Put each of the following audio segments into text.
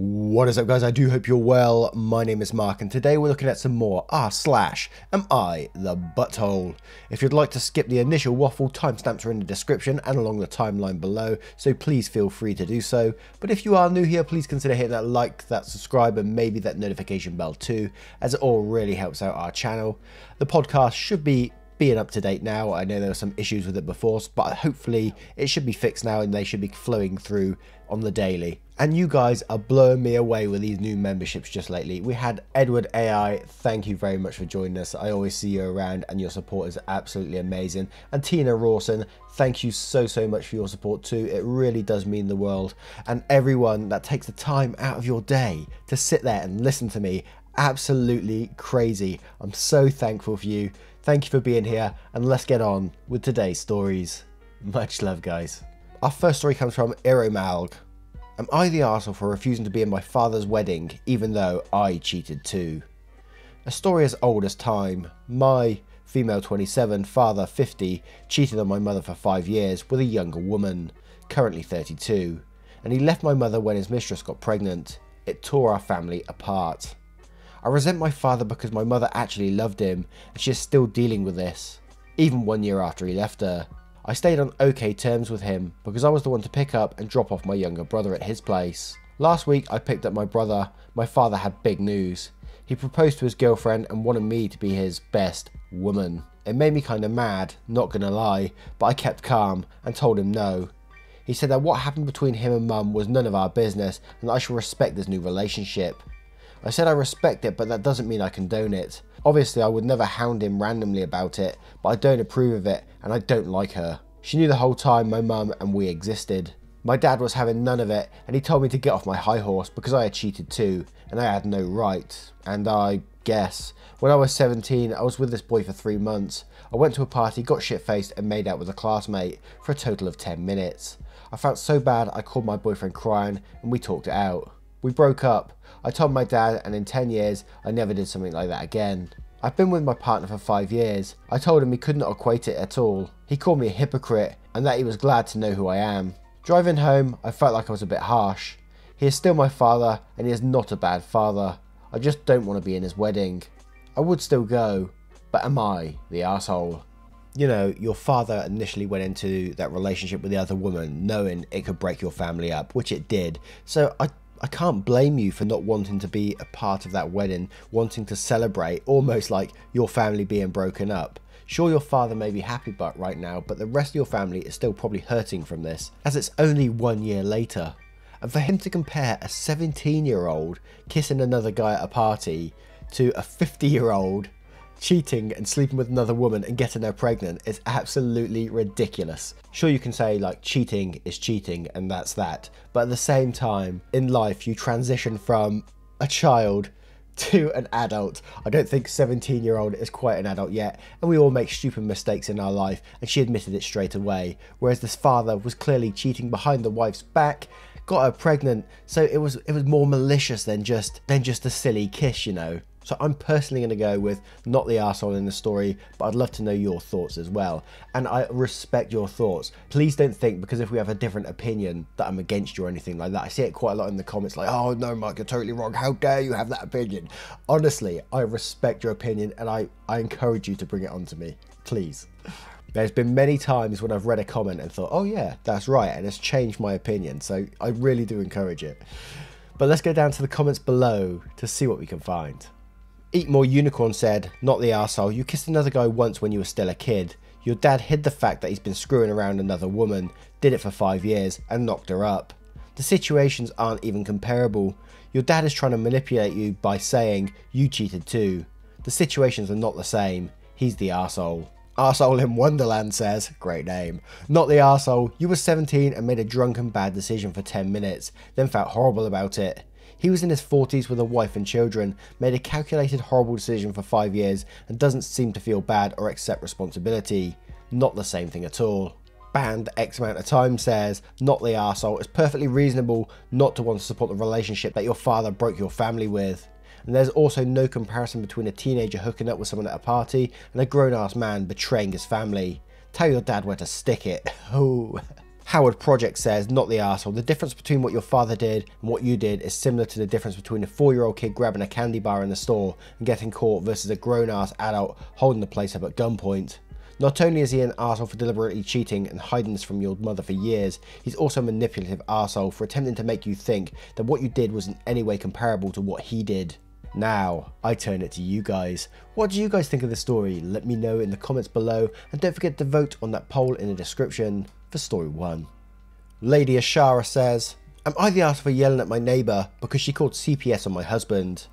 What is up guys, I do hope you're well. My name is Mark and today we're looking at some more r slash am I the butthole. If you'd like to skip the initial waffle, timestamps are in the description and along the timeline below, so please feel free to do so. But if you are new here, please consider hitting that like, that subscribe and maybe that notification bell too, as it all really helps out our channel. The podcast should be being up to date now. I know there were some issues with it before, but hopefully it should be fixed now and they should be flowing through on the daily. And you guys are blowing me away with these new memberships just lately. We had Edward AI, thank you very much for joining us. I always see you around and your support is absolutely amazing. And Tina Rawson, thank you so, so much for your support too. It really does mean the world. And everyone that takes the time out of your day to sit there and listen to me, absolutely crazy. I'm so thankful for you. Thank you for being here and let's get on with today's stories. Much love guys. Our first story comes from Iromalg. Am I the arsehole for refusing to be in my father's wedding, even though I cheated too? A story as old as time. My female 27, father 50, cheated on my mother for 5 years with a younger woman, currently 32, and he left my mother when his mistress got pregnant. It tore our family apart. I resent my father because my mother actually loved him and she is still dealing with this, even one year after he left her. I stayed on okay terms with him because I was the one to pick up and drop off my younger brother at his place. Last week I picked up my brother, my father had big news. He proposed to his girlfriend and wanted me to be his best woman. It made me kinda mad, not gonna lie, but I kept calm and told him no. He said that what happened between him and mum was none of our business and that I should respect this new relationship. I said I respect it, but that doesn't mean I condone it. Obviously, I would never hound him randomly about it, but I don't approve of it and I don't like her. She knew the whole time my mum and we existed. My dad was having none of it and he told me to get off my high horse because I had cheated too and I had no right. And I guess, when I was 17, I was with this boy for three months. I went to a party, got shit faced and made out with a classmate for a total of 10 minutes. I felt so bad I called my boyfriend crying and we talked it out. We broke up. I told my dad and in 10 years I never did something like that again. I've been with my partner for 5 years. I told him he could not equate it at all. He called me a hypocrite and that he was glad to know who I am. Driving home, I felt like I was a bit harsh. He is still my father and he is not a bad father. I just don't want to be in his wedding. I would still go, but am I the asshole? you know, your father initially went into that relationship with the other woman knowing it could break your family up, which it did. So I I can't blame you for not wanting to be a part of that wedding, wanting to celebrate almost like your family being broken up. Sure, your father may be happy but right now, but the rest of your family is still probably hurting from this, as it's only one year later. And for him to compare a 17 year old kissing another guy at a party to a 50 year old cheating and sleeping with another woman and getting her pregnant is absolutely ridiculous. Sure, you can say like cheating is cheating and that's that, but at the same time, in life, you transition from a child to an adult. I don't think 17 year old is quite an adult yet, and we all make stupid mistakes in our life, and she admitted it straight away. Whereas this father was clearly cheating behind the wife's back, got her pregnant, so it was it was more malicious than just than just a silly kiss, you know. So I'm personally going to go with not the arsehole in the story, but I'd love to know your thoughts as well. And I respect your thoughts. Please don't think because if we have a different opinion that I'm against you or anything like that. I see it quite a lot in the comments like, oh no, Mark, you're totally wrong. How dare you have that opinion? Honestly, I respect your opinion and I, I encourage you to bring it on to me. Please. There's been many times when I've read a comment and thought, oh yeah, that's right, and it's changed my opinion. So I really do encourage it. But let's go down to the comments below to see what we can find. Eat More Unicorn said, Not the arsehole, you kissed another guy once when you were still a kid. Your dad hid the fact that he's been screwing around another woman, did it for five years, and knocked her up. The situations aren't even comparable. Your dad is trying to manipulate you by saying, You cheated too. The situations are not the same. He's the arsehole. Arsehole in Wonderland says, great name. Not the arsehole, you were 17 and made a drunken bad decision for 10 minutes, then felt horrible about it. He was in his 40s with a wife and children, made a calculated horrible decision for 5 years and doesn't seem to feel bad or accept responsibility. Not the same thing at all. Banned X amount of time says, not the arsehole, it's perfectly reasonable not to want to support the relationship that your father broke your family with. And there's also no comparison between a teenager hooking up with someone at a party and a grown ass man betraying his family. Tell your dad where to stick it. Oh. Howard Project says, not the arsehole. The difference between what your father did and what you did is similar to the difference between a four year old kid grabbing a candy bar in the store and getting caught versus a grown ass adult holding the place up at gunpoint. Not only is he an arsehole for deliberately cheating and hiding this from your mother for years, he's also a manipulative arsehole for attempting to make you think that what you did was in any way comparable to what he did. Now, I turn it to you guys. What do you guys think of the story? Let me know in the comments below and don't forget to vote on that poll in the description for story 1. Lady Ashara says, Am I the ass for yelling at my neighbour because she called CPS on my husband?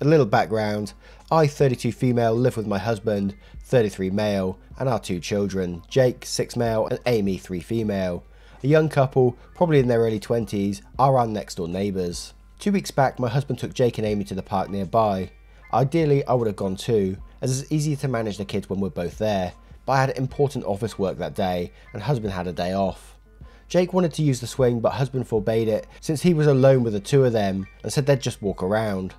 A little background. I, 32 female, live with my husband, 33 male, and our two children, Jake, 6 male, and Amy, 3 female. A young couple, probably in their early 20s, are our next door neighbours. Two weeks back, my husband took Jake and Amy to the park nearby. Ideally, I would have gone too, as it's easier to manage the kids when we're both there, but I had important office work that day, and husband had a day off. Jake wanted to use the swing, but husband forbade it since he was alone with the two of them and said they'd just walk around.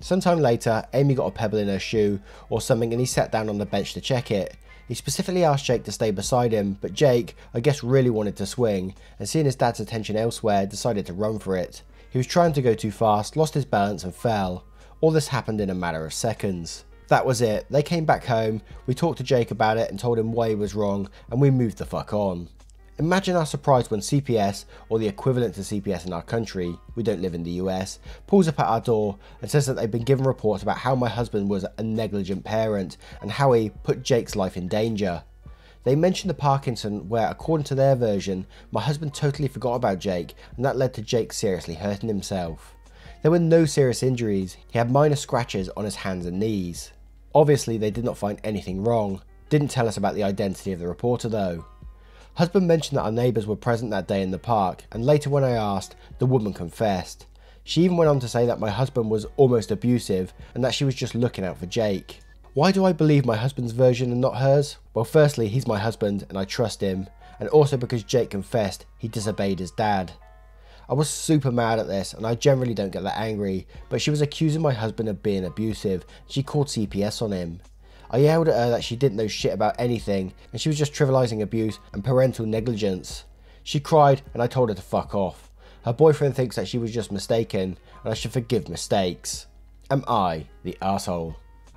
Sometime later, Amy got a pebble in her shoe or something and he sat down on the bench to check it. He specifically asked Jake to stay beside him, but Jake, I guess, really wanted to swing, and seeing his dad's attention elsewhere, decided to run for it. He was trying to go too fast, lost his balance, and fell. All this happened in a matter of seconds. That was it. They came back home, we talked to Jake about it and told him why he was wrong, and we moved the fuck on. Imagine our surprise when CPS, or the equivalent to CPS in our country, we don't live in the US, pulls up at our door and says that they've been given reports about how my husband was a negligent parent and how he put Jake's life in danger. They mention the park incident where, according to their version, my husband totally forgot about Jake and that led to Jake seriously hurting himself. There were no serious injuries, he had minor scratches on his hands and knees. Obviously, they did not find anything wrong. Didn't tell us about the identity of the reporter though. Husband mentioned that our neighbours were present that day in the park, and later when I asked, the woman confessed. She even went on to say that my husband was almost abusive and that she was just looking out for Jake. Why do I believe my husband's version and not hers? Well, firstly, he's my husband and I trust him, and also because Jake confessed he disobeyed his dad. I was super mad at this, and I generally don't get that angry, but she was accusing my husband of being abusive. She called CPS on him. I yelled at her that she didn't know shit about anything, and she was just trivialising abuse and parental negligence. She cried, and I told her to fuck off. Her boyfriend thinks that she was just mistaken, and I should forgive mistakes. Am I the asshole?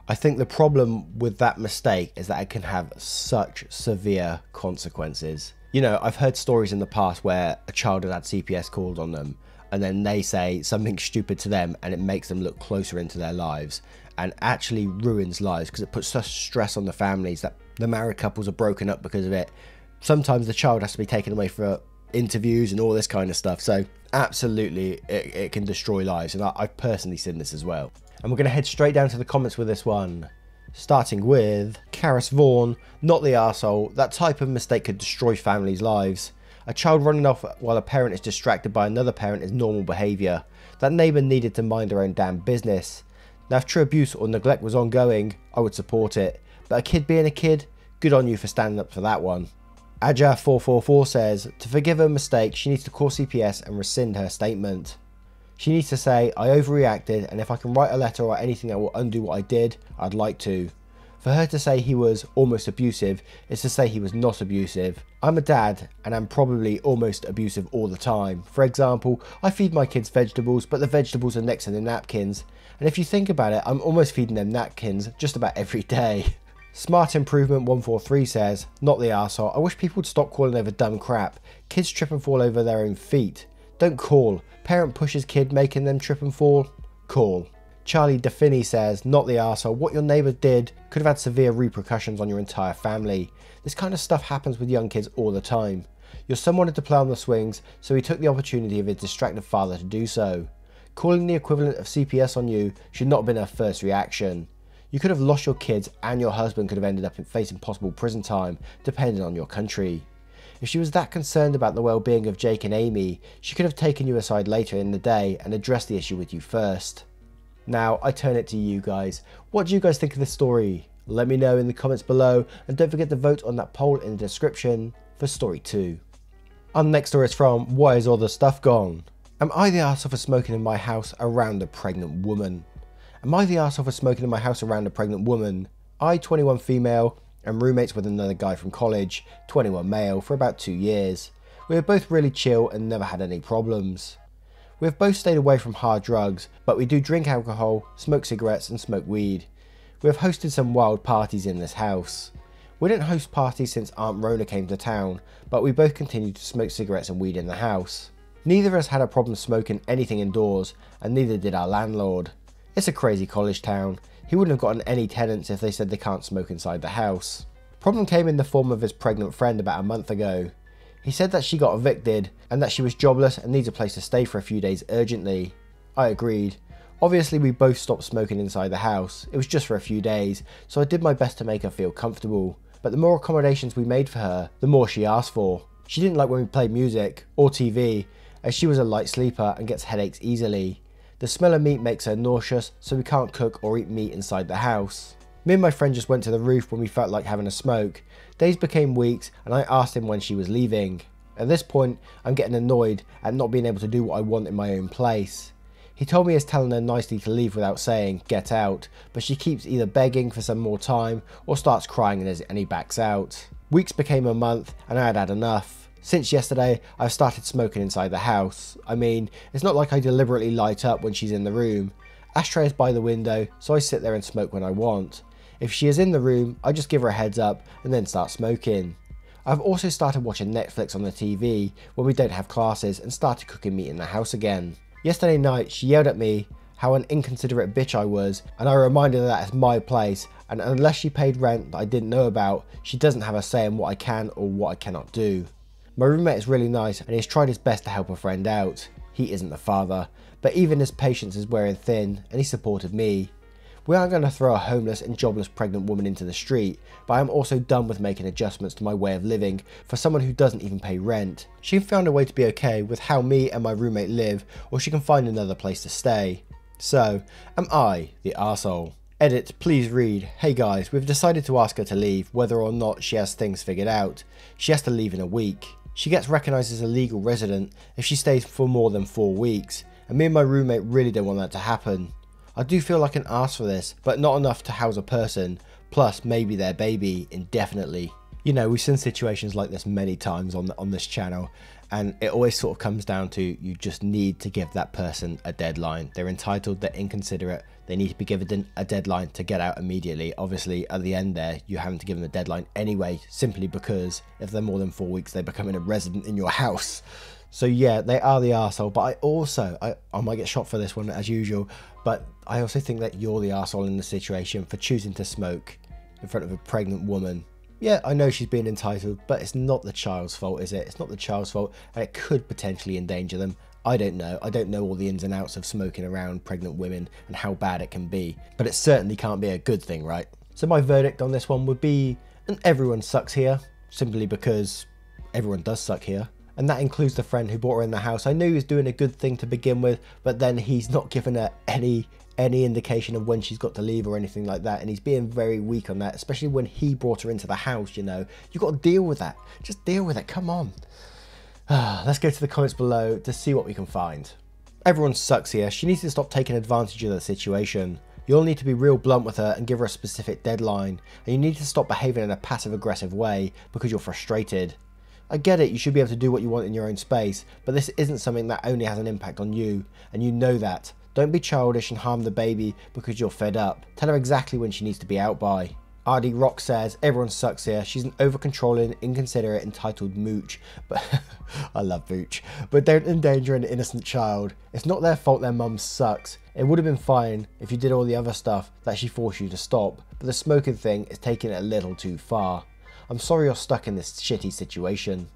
I think the problem with that mistake is that it can have such severe consequences. You know, I've heard stories in the past where a child has had CPS called on them and then they say something stupid to them and it makes them look closer into their lives and actually ruins lives because it puts such stress on the families that the married couples are broken up because of it. Sometimes the child has to be taken away for interviews and all this kind of stuff. So absolutely, it, it can destroy lives. And I, I've personally seen this as well. And we're going to head straight down to the comments with this one. Starting with Karis Vaughan, not the asshole. That type of mistake could destroy families' lives. A child running off while a parent is distracted by another parent is normal behaviour. That neighbour needed to mind their own damn business. Now if true abuse or neglect was ongoing, I would support it. But a kid being a kid, good on you for standing up for that one. Aja444 says, to forgive her mistake, she needs to call CPS and rescind her statement. She needs to say, I overreacted and if I can write a letter or anything that will undo what I did, I'd like to. For her to say he was almost abusive is to say he was not abusive. I'm a dad and I'm probably almost abusive all the time. For example, I feed my kids vegetables, but the vegetables are next to the napkins. And if you think about it, I'm almost feeding them napkins just about every day. Smart Improvement 143 says, Not the arsehole, I wish people would stop calling over dumb crap. Kids trip and fall over their own feet. Don't call. Parent pushes kid making them trip and fall. Call. Charlie DeFinney says, not the arsehole, what your neighbour did could have had severe repercussions on your entire family. This kind of stuff happens with young kids all the time. Your son wanted to play on the swings, so he took the opportunity of his distracted father to do so. Calling the equivalent of CPS on you should not have been her first reaction. You could have lost your kids and your husband could have ended up facing possible prison time, depending on your country. If she was that concerned about the well-being of Jake and Amy, she could have taken you aside later in the day and addressed the issue with you first. Now, I turn it to you guys. What do you guys think of this story? Let me know in the comments below and don't forget to vote on that poll in the description for story 2. Our next story is from Why is all the stuff gone? Am I the arsehole for smoking in my house around a pregnant woman? Am I the arsehole for smoking in my house around a pregnant woman? I, 21 female, and roommates with another guy from college, 21 male, for about two years. We are both really chill and never had any problems. We have both stayed away from hard drugs, but we do drink alcohol, smoke cigarettes, and smoke weed. We have hosted some wild parties in this house. We didn't host parties since Aunt Rona came to town, but we both continued to smoke cigarettes and weed in the house. Neither of us had a problem smoking anything indoors, and neither did our landlord. It's a crazy college town. He wouldn't have gotten any tenants if they said they can't smoke inside the house. Problem came in the form of his pregnant friend about a month ago. He said that she got evicted and that she was jobless and needs a place to stay for a few days urgently. I agreed. Obviously, we both stopped smoking inside the house. It was just for a few days, so I did my best to make her feel comfortable. But the more accommodations we made for her, the more she asked for. She didn't like when we played music or TV, as she was a light sleeper and gets headaches easily. The smell of meat makes her nauseous, so we can't cook or eat meat inside the house. Me and my friend just went to the roof when we felt like having a smoke. Days became weeks, and I asked him when she was leaving. At this point, I'm getting annoyed at not being able to do what I want in my own place. He told me he's telling her nicely to leave without saying, get out, but she keeps either begging for some more time or starts crying and he backs out. Weeks became a month and I had had enough. Since yesterday, I've started smoking inside the house. I mean, it's not like I deliberately light up when she's in the room. Ashtray is by the window, so I sit there and smoke when I want. If she is in the room, I just give her a heads up and then start smoking. I've also started watching Netflix on the TV when we don't have classes and started cooking meat in the house again. Yesterday night, she yelled at me how an inconsiderate bitch I was, and I reminded her that it's my place, and unless she paid rent that I didn't know about, she doesn't have a say in what I can or what I cannot do. My roommate is really nice and he's tried his best to help a friend out. He isn't the father, but even his patience is wearing thin and he supported me. We aren't going to throw a homeless and jobless pregnant woman into the street, but I am also done with making adjustments to my way of living for someone who doesn't even pay rent. She found a way to be okay with how me and my roommate live, or she can find another place to stay. So, am I the arsehole? Edit, please read, hey guys, we've decided to ask her to leave whether or not she has things figured out. She has to leave in a week. She gets recognised as a legal resident if she stays for more than 4 weeks, and me and my roommate really don't want that to happen. I do feel like an ass for this, but not enough to house a person, plus maybe their baby indefinitely. You know, we've seen situations like this many times on, on this channel, and it always sort of comes down to you just need to give that person a deadline. They're entitled, they're inconsiderate, they need to be given a deadline to get out immediately. Obviously, at the end there, you're having to give them a deadline anyway, simply because if they're more than four weeks, they're becoming a resident in your house. So yeah, they are the asshole. But I also, I, I might get shot for this one as usual, but I also think that you're the asshole in the situation for choosing to smoke in front of a pregnant woman yeah, I know she's being entitled, but it's not the child's fault, is it? It's not the child's fault, and it could potentially endanger them. I don't know. I don't know all the ins and outs of smoking around pregnant women and how bad it can be, but it certainly can't be a good thing, right? So my verdict on this one would be, and everyone sucks here, simply because everyone does suck here. And that includes the friend who brought her in the house. I knew he was doing a good thing to begin with, but then he's not given her any any indication of when she's got to leave or anything like that. And he's being very weak on that, especially when he brought her into the house, you know. You've got to deal with that. Just deal with it. Come on. Let's go to the comments below to see what we can find. Everyone sucks here. She needs to stop taking advantage of the situation. You'll need to be real blunt with her and give her a specific deadline. And you need to stop behaving in a passive aggressive way because you're frustrated. I get it, you should be able to do what you want in your own space, but this isn't something that only has an impact on you, and you know that. Don't be childish and harm the baby because you're fed up. Tell her exactly when she needs to be out by. RD Rock says, everyone sucks here. She's an over-controlling, inconsiderate, entitled mooch. But I love mooch. But don't endanger an innocent child. It's not their fault their mum sucks. It would have been fine if you did all the other stuff that she forced you to stop. But the smoking thing is taking it a little too far. I'm sorry you're stuck in this shitty situation.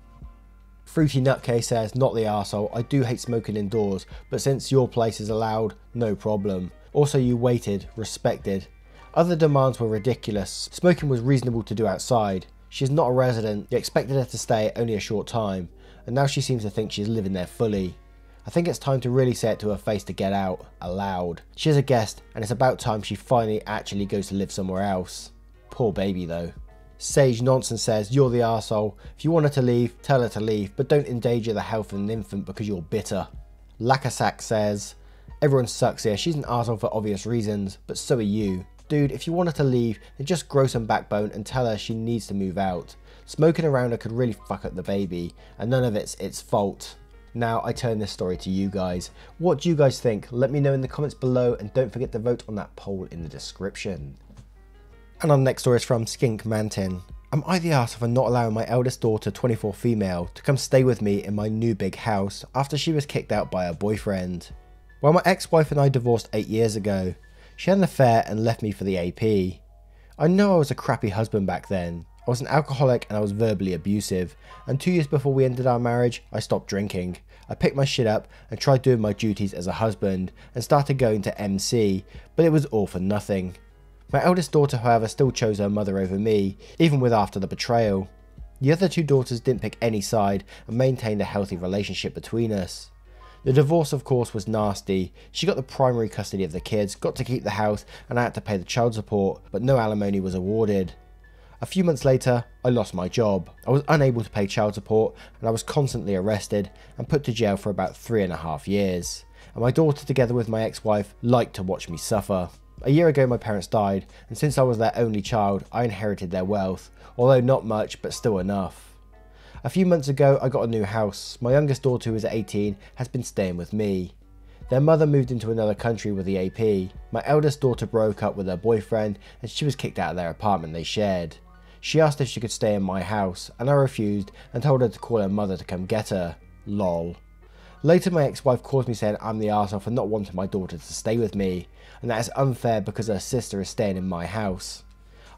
Fruity Nutcase says, not the arsehole, I do hate smoking indoors, but since your place is allowed, no problem. Also you waited, respected. Other demands were ridiculous. Smoking was reasonable to do outside. She's not a resident, you expected her to stay only a short time, and now she seems to think she's living there fully. I think it's time to really say it to her face to get out, aloud. She's a guest, and it's about time she finally actually goes to live somewhere else. Poor baby though. Sage Nonsense says, You're the asshole. If you want her to leave, tell her to leave, but don't endanger the health of an infant because you're bitter. Lakasak says, Everyone sucks here. She's an asshole for obvious reasons, but so are you. Dude, if you want her to leave, then just grow some backbone and tell her she needs to move out. Smoking around her could really fuck up the baby, and none of it's its fault. Now I turn this story to you guys. What do you guys think? Let me know in the comments below and don't forget to vote on that poll in the description. And our next story is from Skink Mantin. Am I the arsehole for not allowing my eldest daughter, 24 female, to come stay with me in my new big house after she was kicked out by her boyfriend? Well, my ex-wife and I divorced 8 years ago. She had an affair and left me for the AP. I know I was a crappy husband back then. I was an alcoholic and I was verbally abusive. And two years before we ended our marriage, I stopped drinking. I picked my shit up and tried doing my duties as a husband and started going to MC, but it was all for nothing. My eldest daughter, however, still chose her mother over me, even with after the betrayal. The other two daughters didn't pick any side and maintained a healthy relationship between us. The divorce, of course, was nasty. She got the primary custody of the kids, got to keep the house, and I had to pay the child support, but no alimony was awarded. A few months later, I lost my job. I was unable to pay child support, and I was constantly arrested and put to jail for about three and a half years. And my daughter, together with my ex wife, liked to watch me suffer. A year ago, my parents died, and since I was their only child, I inherited their wealth, although not much, but still enough. A few months ago, I got a new house. My youngest daughter, who is 18, has been staying with me. Their mother moved into another country with the AP. My eldest daughter broke up with her boyfriend and she was kicked out of their apartment they shared. She asked if she could stay in my house and I refused and told her to call her mother to come get her. Lol. Later my ex-wife calls me saying I'm the arsehole for not wanting my daughter to stay with me and that is unfair because her sister is staying in my house.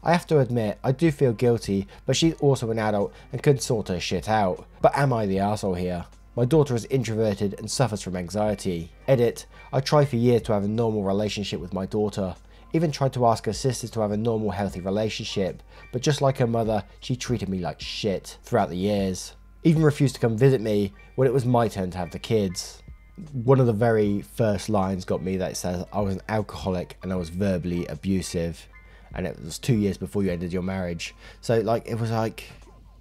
I have to admit, I do feel guilty, but she's also an adult and can sort her shit out. But am I the asshole here? My daughter is introverted and suffers from anxiety. Edit, I tried for years to have a normal relationship with my daughter. Even tried to ask her sisters to have a normal healthy relationship, but just like her mother, she treated me like shit throughout the years. Even refused to come visit me when it was my turn to have the kids. One of the very first lines got me that says I was an alcoholic and I was verbally abusive and it was two years before you ended your marriage. So like it was like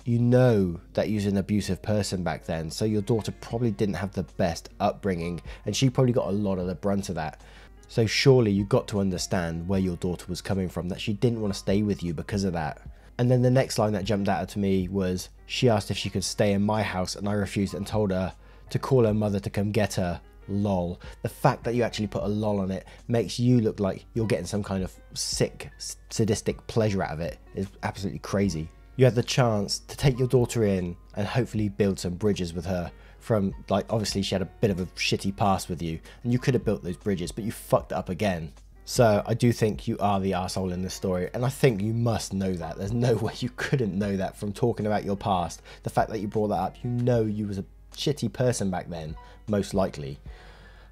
you know that you're an abusive person back then, so your daughter probably didn't have the best upbringing, and she probably got a lot of the brunt of that. So surely you got to understand where your daughter was coming from, that she didn't want to stay with you because of that. And then the next line that jumped out to me was she asked if she could stay in my house, and I refused and told her to call her mother to come get her lol. The fact that you actually put a lol on it makes you look like you're getting some kind of sick, sadistic pleasure out of it. It's absolutely crazy. You had the chance to take your daughter in and hopefully build some bridges with her from like obviously she had a bit of a shitty past with you and you could have built those bridges but you fucked up again so I do think you are the asshole in this story, and I think you must know that. There's no way you couldn't know that from talking about your past. The fact that you brought that up, you know you was a shitty person back then, most likely.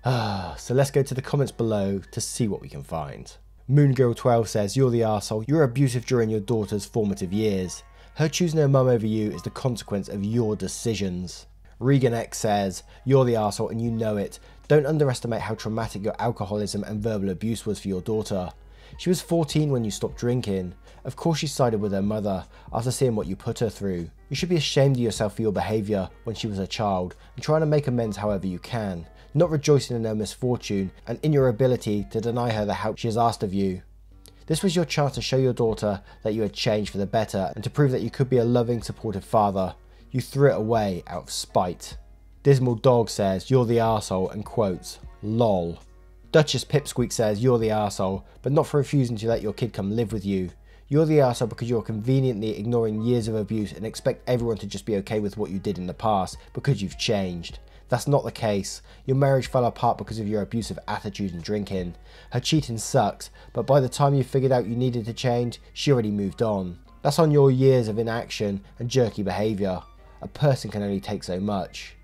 Ah, so let's go to the comments below to see what we can find. Moongirl12 says, You're the asshole. You're abusive during your daughter's formative years. Her choosing her mum over you is the consequence of your decisions. Regan X says, You're the asshole and you know it. Don't underestimate how traumatic your alcoholism and verbal abuse was for your daughter. She was 14 when you stopped drinking. Of course she sided with her mother after seeing what you put her through. You should be ashamed of yourself for your behaviour when she was a child and trying to make amends however you can, not rejoicing in her misfortune and in your ability to deny her the help she has asked of you. This was your chance to show your daughter that you had changed for the better and to prove that you could be a loving, supportive father. You threw it away out of spite. Dismal Dog says, You're the arsehole and quotes, LOL. Duchess Pipsqueak says, You're the arsehole, but not for refusing to let your kid come live with you. You're the arsehole because you're conveniently ignoring years of abuse and expect everyone to just be okay with what you did in the past because you've changed. That's not the case. Your marriage fell apart because of your abusive attitude and drinking. Her cheating sucks, but by the time you figured out you needed to change, she already moved on. That's on your years of inaction and jerky behaviour. A person can only take so much.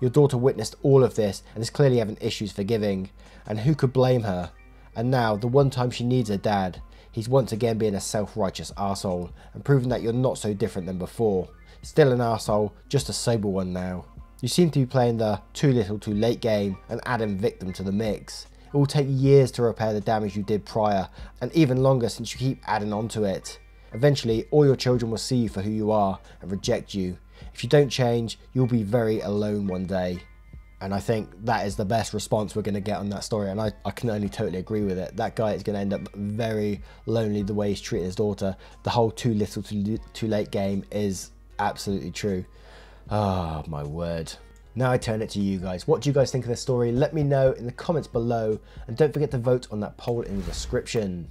Your daughter witnessed all of this and is clearly having issues forgiving, and who could blame her? And now, the one time she needs her dad, he's once again being a self-righteous asshole and proving that you're not so different than before. Still an asshole, just a sober one now. You seem to be playing the too little too late game and adding victim to the mix. It will take years to repair the damage you did prior, and even longer since you keep adding on to it. Eventually, all your children will see you for who you are and reject you, if you don't change, you'll be very alone one day. And I think that is the best response we're going to get on that story. And I, I can only totally agree with it. That guy is going to end up very lonely the way he's treating his daughter. The whole too little, too, too late game is absolutely true. Ah, oh, my word. Now I turn it to you guys. What do you guys think of this story? Let me know in the comments below. And don't forget to vote on that poll in the description.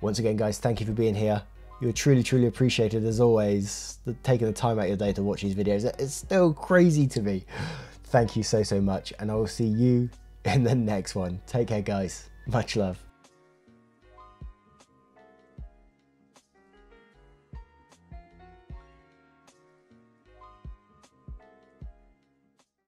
Once again, guys, thank you for being here. You're truly, truly appreciated as always. The, taking the time out of your day to watch these videos. It's still crazy to me. Thank you so, so much. And I will see you in the next one. Take care, guys. Much love.